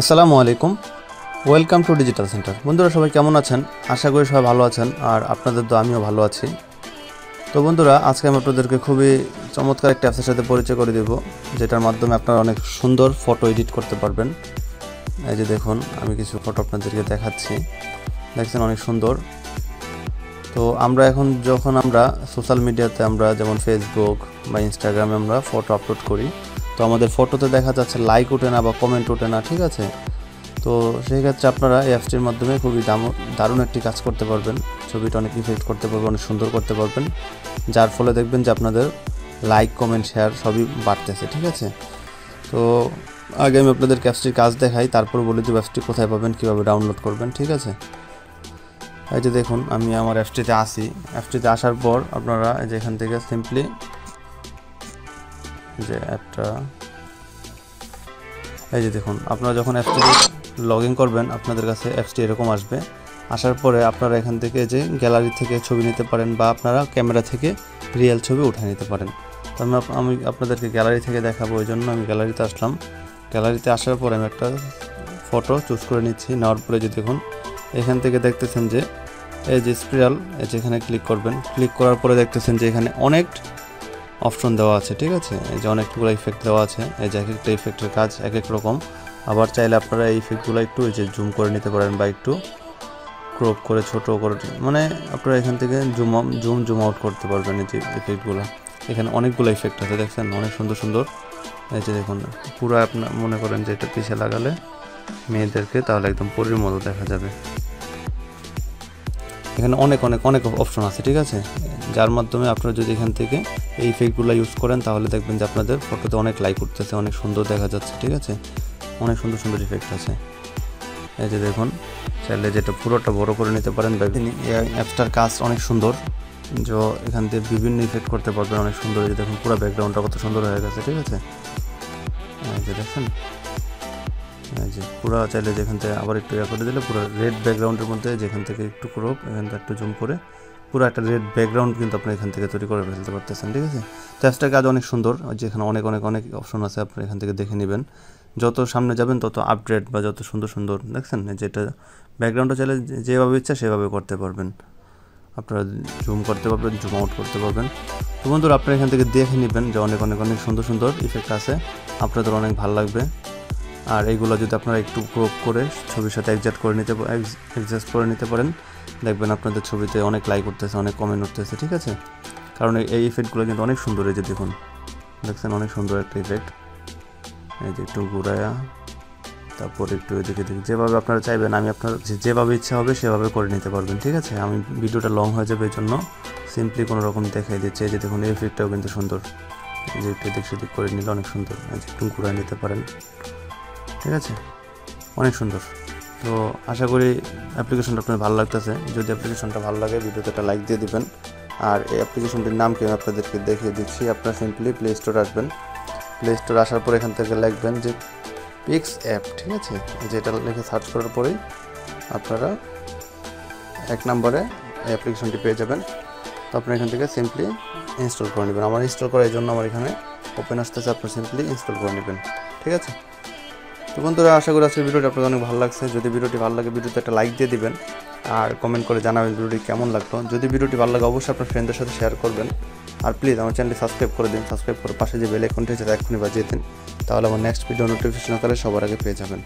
আসসালামু আলাইকুম। Welcome to digital centre বন্ধুরা, সবাই কেমন আছেন? আশা করি সবাই ভালো আছেন, আর আপনাদের তো আমিও ভালো আছি। তো বন্ধুরা, আজকে আমি আপনাদেরকে খুবই চমৎকার একটা অ্যাপসের সাথে পরিচয় করে দেব, যেটার মাধ্যমে আপনারা অনেক সুন্দর ফটো এডিট করতে পারবেন। এই যে দেখুন, আমি কিছু ফটো আপনাদেরকে দেখাচ্ছি। দেখছেন, অনেক সুন্দর। তো আমরা এখন, যখন আমরা সোশ্যাল মিডিয়াতে আমরা, যেমন ফেসবুক বা ইনস্টাগ্রামে আমরা ফটো আপলোড করি তো আমাদের ফটোতে দেখা যাচ্ছে লাইক ওঠে না বা কমেন্ট ওঠে না, ঠিক আছে? তো সেই ক্ষেত্রে আপনারা এই অ্যাপসটির মাধ্যমে খুবই দাম, দারুণ একটি কাজ করতে পারবেন। ছবিটা অনেক ইফেক্ট করতে পারবেন অনেক সুন্দর করতে পারবেন। যার ফলে দেখবেন যে আপনাদের লাইক কমেন্ট শেয়ার সবই বাড়তেছে, ঠিক আছে? তো আগে আমি আপনাদের অ্যাপসটির কাজ দেখাই, তারপর বলে দিব অ্যাপসটি কোথায় পাবেন, কীভাবে ডাউনলোড করবেন, ঠিক আছে? এই যে দেখুন, আমি আমার অ্যাপসটিতে আসি। অ্যাপসটিতে আসার পর আপনারা যে এখান থেকে সিম্পলি যে অ্যাপটা। এই যে দেখুন, আপনারা যখন অ্যাপটি লগ ইন করবেন, আপনাদের কাছে অ্যাপসটি এরকম আসবে। আসার পরে আপনারা এখান থেকে যে গ্যালারি থেকে ছবি নিতে পারেন বা আপনারা ক্যামেরা থেকে রিয়েল ছবি উঠে নিতে পারেন। তো আমি আমি আপনাদেরকে গ্যালারি থেকে দেখাবো ওই জন্য আমি গ্যালারিতে আসলাম। গ্যালারিতে আসার পরে আমি একটা ফটো চুজ করে নিচ্ছি। নেওয়ার পরে যে দেখুন, এখান থেকে দেখতেছেন যে, এই যে স্পিরাল, এই যে এখানে ক্লিক করবেন। ক্লিক করার পরে দেখতেছেন যে এখানে অনেক অপশন দেওয়া আছে, ঠিক আছে? এই যে অনেকগুলো ইফেক্ট দেওয়া আছে, এই যে এক একটা ইফেক্টের কাজ এক এক রকম। আবার চাইলে আপনারা এই ইফেক্টগুলো একটু এই যে জুম করে নিতে পারেন বা একটু ক্রপ করে, ছোট করে মানে আপনারা এখান থেকে জুম জুম জুম আউট করতে পারবেন এই যে ইফেক্টগুলো এখানে অনেকগুলো ইফেক্ট আছে, দেখছেন? অনেক সুন্দর সুন্দর। এই যে দেখুন, পুরো আপনার মনে করেন যে এটা পিছে লাগালে মেয়েদেরকে তাহলে একদম পরির মতো দেখা যাবে। এখানে অনেক অনেক অনেক অপশন আছে, ঠিক আছে? যার মাধ্যমে আপনারা যদি এখান থেকে এই ইফেক্টগুলো ইউজ করেন, তাহলে দেখবেন যে আপনাদের ফটোতে অনেক লাইক উঠতেছে, অনেক সুন্দর দেখা যাচ্ছে, ঠিক আছে? অনেক সুন্দর সুন্দর ইফেক্ট আছে। এই যে দেখুন, চাইলে যেটা পুরোটা বড় করে নিতে পারেন অ্যাপসটার কাজ অনেক সুন্দর। যে এখান থেকে বিভিন্ন ইফেক্ট করতে পারবেন, অনেক সুন্দর। দেখুন, পুরো ব্যাকগ্রাউন্ডটা কত সুন্দর হয়ে গেছে, ঠিক আছে? এই যে দেখছেন এই যে পুরো চাইলে যেখান থেকে আবার একটু ইয়ে করে দিলে পুরো রেড ব্যাকগ্রাউন্ডের মধ্যে যেখান থেকে একটু ক্রপ এখান থেকে একটু জুম করে পুরো একটা রেড ব্যাকগ্রাউন্ড কিন্তু আপনি এখান থেকে তৈরি করে ফেলতে পারতেছেন, ঠিক আছে? তো অ্যাপসটার কাজ অনেক সুন্দর যেখানে অনেক অনেক অনেক অপশন আছে, আপনি এখান থেকে দেখে নেবেন। যত সামনে যাবেন, তত আপডেট বা যত সুন্দর সুন্দর, দেখছেন? যেটা ব্যাকগ্রাউন্ডটা চাইলে যেভাবে ইচ্ছা সেভাবে করতে পারবেন। আপনারা জুম করতে পারবেন জুম আউট করতে পারবেন। তো বন্ধুরা আপনারা এখান থেকে দেখে নেবেন যে অনেক অনেক অনেক সুন্দর সুন্দর ইফেক্ট আছে। আপনাদের অনেক ভালো লাগবে। আর এইগুলো যদি আপনারা একটু ক্রপ করে ছবির সাথে অ্যাডজাস্ট করে নিতে অ্যাডজাস্ট করে নিতে পারেন, দেখবেন আপনাদের ছবিতে অনেক লাইক উঠতেছে, অনেক কমেন্ট উঠতেছে, ঠিক আছে? কারণ এই- ইফেক্টগুলো কিন্তু অনেক সুন্দর এই যে দেখুন, দেখছেন? অনেক সুন্দর একটা ইফেক্ট এই যে একটু ঘুরায়া, তারপর একটু এদিকে দিকে যেভাবে আপনারা চাইবেন, আমি আপনার যেভাবে ইচ্ছা হবে সেভাবে করে নিতে পারবেন, ঠিক আছে? আমি ভিডিওটা লং হয়ে যাবে এই জন্য সিম্পলি কোনো রকম দেখাই দিচ্ছি। যে দেখুন, এই ইফেক্টটাও কিন্তু সুন্দর। যে একটু এদিক সেদিক করে নিলে অনেক সুন্দর। একটু ঘুরায় নিতে পারেন। ঠিক আছে? অনেক সুন্দর। তো আশা করি অ্যাপ্লিকেশনটা আপনার ভালো লাগতেছে। যদি অ্যাপ্লিকেশনটা ভালো লাগে, ভিডিওতে একটা লাইক দিয়ে দিবেন। আর এই অ্যাপ্লিকেশনটির নাম কি আপনাদেরকে দেখিয়ে দিচ্ছি। আপনারা সিম্পলি প্লে স্টোরে আসবেন। প্লে স্টোর আসার পর এখান থেকে লিখবেন যে পিক্স অ্যাপ ঠিক আছে? যেটা লিখে সার্চ করার পরেই আপনারা এক নম্বরে এই অ্যাপ্লিকেশনটি পেয়ে যাবেন। তো আপনারা এখান থেকে সিম্পলি ইনস্টল করে নেবেন। আমার ইনস্টল করার জন্য আমার এখানে ওপেন আসতেছে। আপনারা সিম্পলি ইনস্টল করে নেবেন। ঠিক আছে? তো বন্ধুরা, আশা করি আজকের ভিডিওটি আপনাদের অনেক ভালো লাগছে। যদি ভিডিওটি ভালো লাগে, ভিডিওতে একটা লাইক দিয়ে দিবেন আর কমেন্ট করে জানাবেন ভিডিওটি কেমন লাগল। যদি ভিডিওটি ভালো লাগে, অবশ্যই আপনার ফ্রেন্ডদের সাথে শেয়ার করবেন। আর প্লিজ আমার চ্যানেলটি সাবস্ক্রাইব করে দিন। সাবস্ক্রাইব করে পাশে যে বেল আইকনটি আছে তা এক্ষুনি বাজিয়ে দিন। তাহলে আমার নেক্সট ভিডিও নোটিফিকেশন আকারে সবার আগে পেয়ে যাবেন।